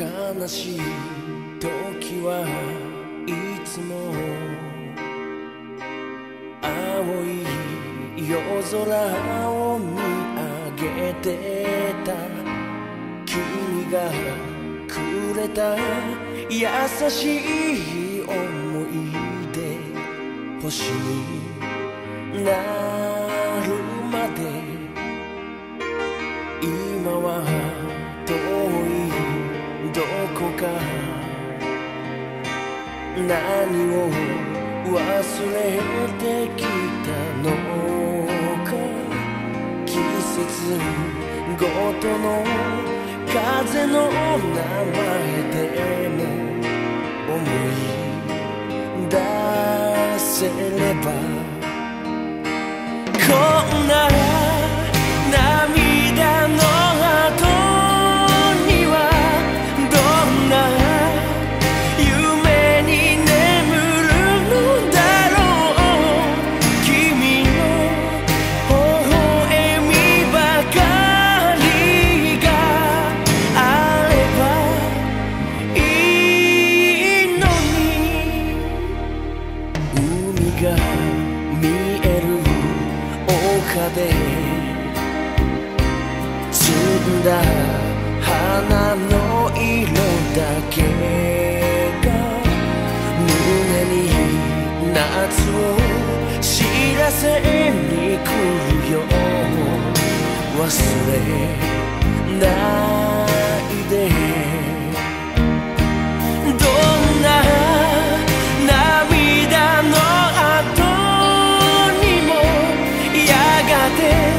悲しい時はいつも青い夜空を見上げてた君がくれた優しい思い出星になるまで何を忘れてきたのか？季節ごとの風の波丘で摘んだ花の色だけが胸に夏を知らせに来るよ。忘れない Quédate.